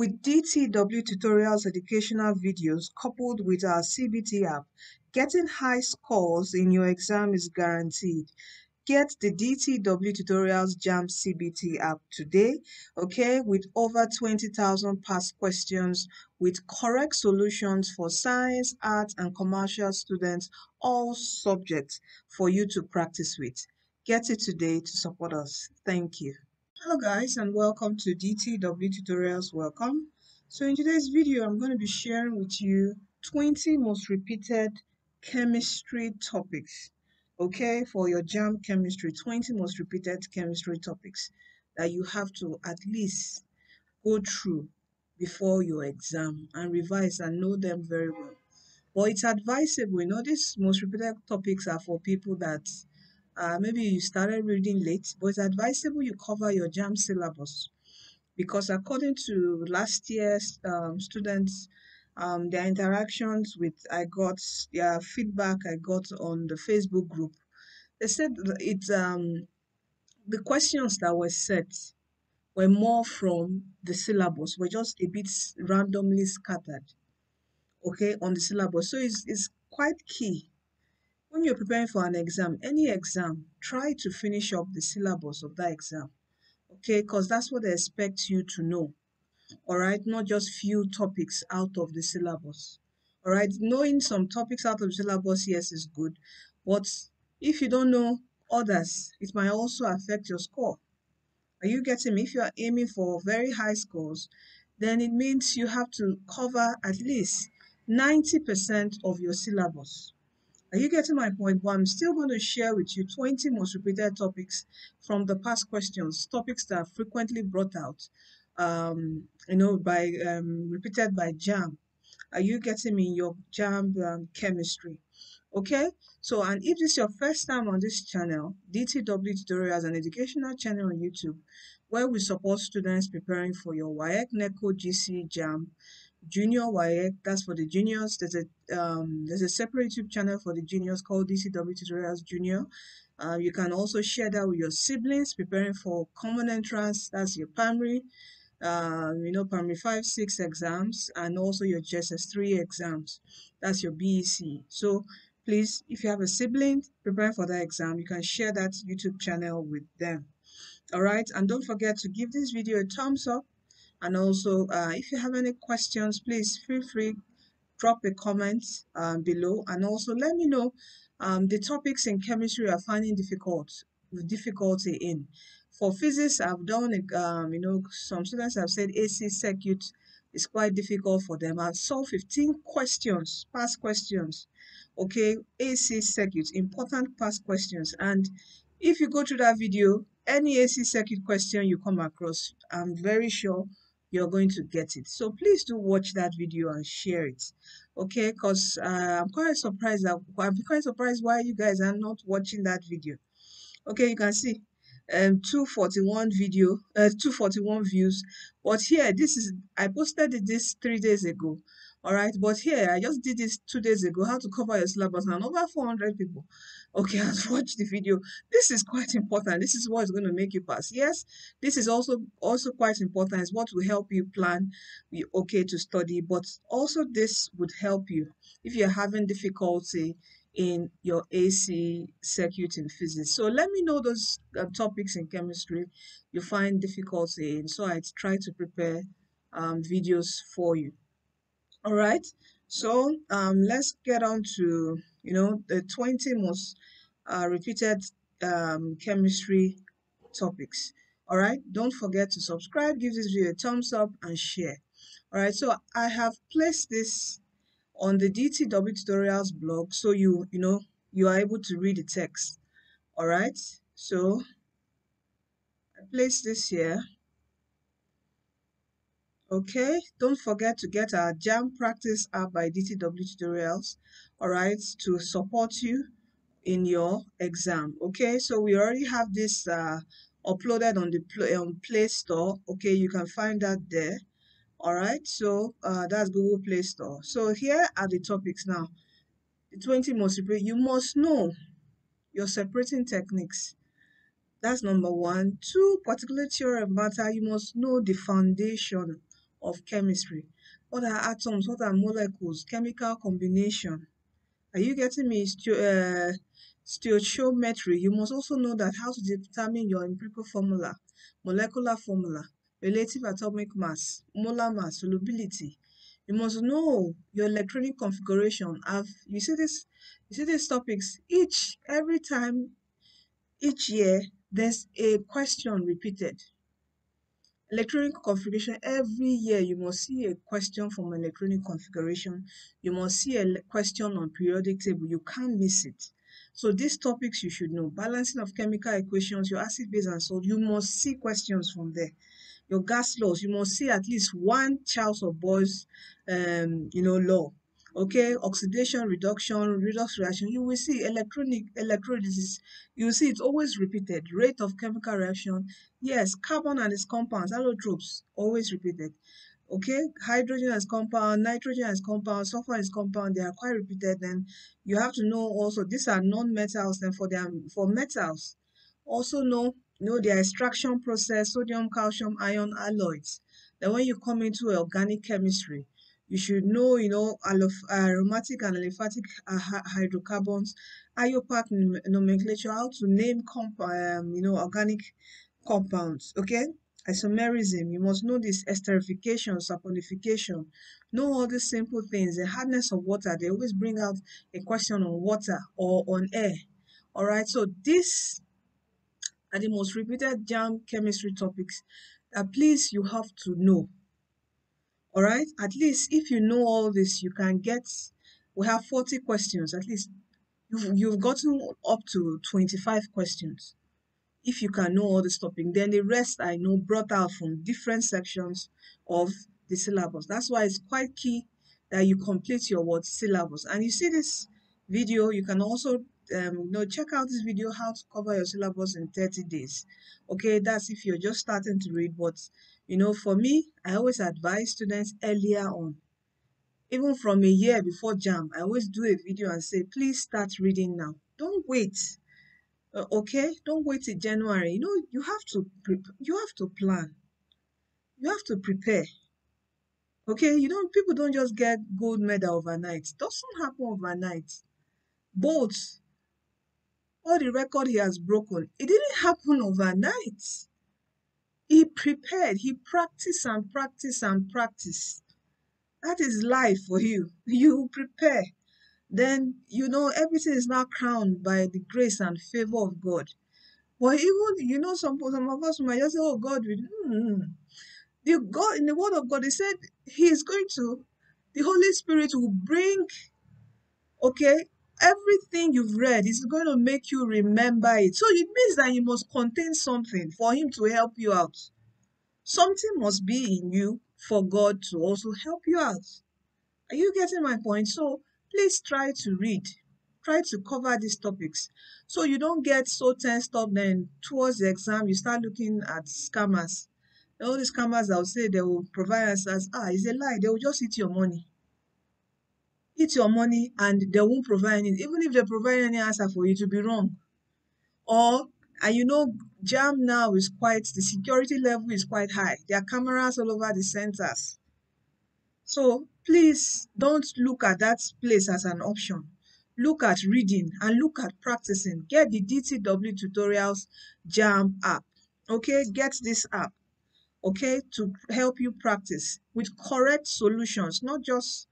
With DTW Tutorials educational videos coupled with our CBT app, getting high scores in your exam is guaranteed. Get the DTW Tutorials JAMB CBT app today, okay, with over 20,000 past questions with correct solutions for science, art, and commercial students, all subjects for you to practice with. Get it today to support us. Thank you. Hello guys and welcome to DTW Tutorials. Welcome. So in today's video, I'm going to be sharing with you 20 most repeated chemistry topics. Okay, for your JAMB chemistry, 20 most repeated chemistry topics that you have to at least go through before your exam and revise and know them very well. But it's advisable, you know, these most repeated topics are for people that uh, maybe you started reading late, but it's advisable you cover your JAMB syllabus because according to last year's um, students, um, their interactions with I got their feedback I got on the Facebook group, they said it um, the questions that were set were more from the syllabus, were just a bit randomly scattered, okay, on the syllabus. So it's, it's quite key when you're preparing for an exam, any exam, try to finish up the syllabus of that exam. Okay, because that's what they expect you to know. All right, not just few topics out of the syllabus. All right, knowing some topics out of the syllabus, yes, is good. But if you don't know others, it might also affect your score. Are you getting me? If you are aiming for very high scores, then it means you have to cover at least 90% of your syllabus. Are you getting my point? But I'm still going to share with you 20 most repeated topics from the past questions, topics that are frequently brought out, um, you know, by um, repeated by JAMB. Are you getting me your JAMB um, chemistry? Okay, so and if this is your first time on this channel, DTW Tutorials, an educational channel on YouTube, where we support students preparing for your WAEC, NECO, GC, JAMB, Junior WAEC, that's for the juniors. There's a um, there's a separate YouTube channel for the juniors called DTW Tutorials Junior. Uh, you can also share that with your siblings preparing for common entrance. That's your primary, uh, you know, primary five, six exams, and also your JSS three exams. That's your BEC. So please, if you have a sibling preparing for that exam, you can share that YouTube channel with them. All right, and don't forget to give this video a thumbs up and also uh, if you have any questions please feel free drop a comment um, below. And also let me know um, the topics in chemistry are finding difficult difficulty in. For physics i've done um, you know some students have said ac circuit is quite difficult for them. I've solved 15 questions past questions. Okay ac circuit important past questions. And if you go through that video any ac circuit question you come across i'm very sure you're going to get it. So please do watch that video and share it. Okay, because uh, I'm quite surprised that I'm quite surprised why you guys are not watching that video. Okay, you can see um 241 video uh 241 views but here this is i posted this three days ago all right but here i just did this two days ago how to cover your syllabus and over 400 people. Okay has watched the video. This is quite important. This is what is going to make you pass. Yes this is also also quite important. It's what will help you plan you okay to study but also this would help you if you're having difficulty in your AC circuit in physics. So let me know those uh, topics in chemistry you find difficulty in so I try to prepare um, videos for you all right. So um let's get on to you know the 20 most uh, repeated um, chemistry topics. All right. Don't forget to subscribe give this video a thumbs up and share. All right. So i have placed this on the dtw tutorials blog so you you know you are able to read the text. All right. So i place this here Okay, don't forget to get our JAMB practice app by DTW Tutorials, all right, to support you in your exam. Okay, so we already have this uh, uploaded on the Play, on Play Store. Okay, you can find that there. All right, so uh, that's Google Play Store. So here are the topics now. The 20 most you must know your separating techniques. That's number one. Two, particular theorem matter, you must know the foundation of chemistry. What are atoms? What are molecules? Chemical combination. Are you getting me? uh, stoichiometry. You must also know that how to determine your empirical formula, molecular formula, relative atomic mass, molar mass, solubility. You must know your electronic configuration. Have you see this? You see these topics. Each every time, each year, there's a question repeated. Electronic configuration, every year you must see a question from electronic configuration. You must see a question on periodic table. You can't miss it. So these topics you should know. Balancing of chemical equations, your acid, base, and salt, you must see questions from there. Your gas laws, you must see at least one Charles or Boyle's, um, you know, law okay oxidation reduction redox reaction you will see electronic electrolysis you see it's always repeated. Rate of chemical reaction yes carbon and its compounds allotropes always repeated. Okay hydrogen as compound nitrogen as compound sulfur as compound they are quite repeated. Then you have to know also these are non-metals then for them for metals. Also know know their extraction process sodium calcium iron alloys. Then when you come into organic chemistry you should know, you know, aromatic and aliphatic hydrocarbons, IUPAC nomenclature, how to name comp, um, you know, organic compounds, okay? Isomerism, you must know this, esterification, saponification, know all these simple things, the hardness of water, they always bring out a question on water or on air, all right? So this are the most repeated JAMB chemistry topics that please you have to know all right? At least if you know all this you can get we have 40 questions. At least you've, you've gotten up to 25 questions. If you can know all this topic then the rest i know brought out from different sections of the syllabus. That's why it's quite key that you complete your word syllabus. And you see this video you can also um, check out this video how to cover your syllabus in 30 days okay that's if you're just starting to read but you know, for me, I always advise students earlier on. Even from a year before JAMB, I always do a video and say, please start reading now. Don't wait. Uh, okay? Don't wait till January. You know, you have to you have to plan. You have to prepare. Okay? You don't people don't just get gold medal overnight. It doesn't happen overnight. Bolt all the record he has broken, it didn't happen overnight. He prepared, he practiced and practiced and practiced. That is life for you. You prepare. Then you know everything is now crowned by the grace and favor of God. But even you know some some of us might just say, "Oh God, we, mm. the God in the Word of God, He said He is going to, the Holy Spirit will bring, okay, everything you've read is going to make you remember it. So it means that you must contain something for Him to help you out. Something must be in you for God to also help you out. Are you getting my point? So please try to read. Try to cover these topics so you don't get so tensed up then towards the exam you start looking at scammers. All these scammers that will say they will provide answers. Ah, it's a lie. They will just eat your money eat your money and they won't provide any even if they provide any answer for you to be wrong. Or and you know JAMB now is quite the security level is quite high. There are cameras all over the centers. So please don't look at that place as an option. Look at reading and look at practicing. Get the dtw tutorials JAMB app. Okay? Get this app. Okay? To help you practice with correct solutions not just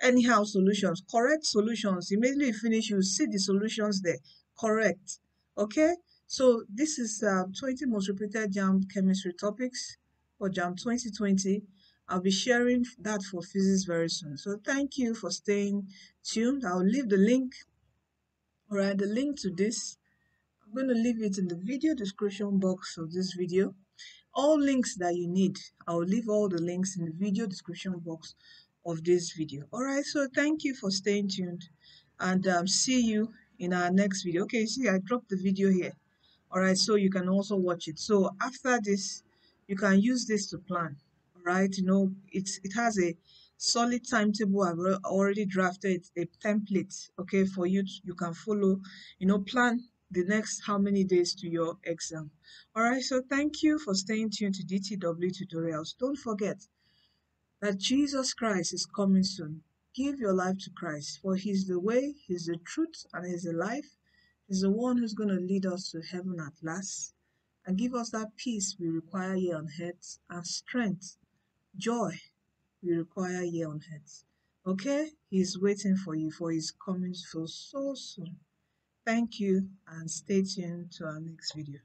anyhow solutions correct solutions. Immediately you finish you see the solutions there. Correct. Okay? So this is uh, 20 most repeated JAMB chemistry topics for JAMB 2020 i'll be sharing that for physics very soon. So thank you for staying tuned. I'll leave the link all right the link to this. I'm going to leave it in the video description box of this video. All links that you need i'll leave all the links in the video description box of this video. All right so thank you for staying tuned. And um, see you in our next video. Okay see i dropped the video here. All right so you can also watch it. So after this you can use this to plan. All right you know it's it has a solid timetable. I've already drafted a template okay for you to, you can follow you know plan the next how many days to your exam. All right so thank you for staying tuned to dtw tutorials. Don't forget that Jesus Christ is coming soon. Give your life to Christ, for He's the way, He's the truth, and He's the life. He's the one who's going to lead us to heaven at last and give us that peace we require here on earth and strength, joy we require here on earth. Okay? He's waiting for you, for He's coming so, so soon. Thank you and stay tuned to our next video.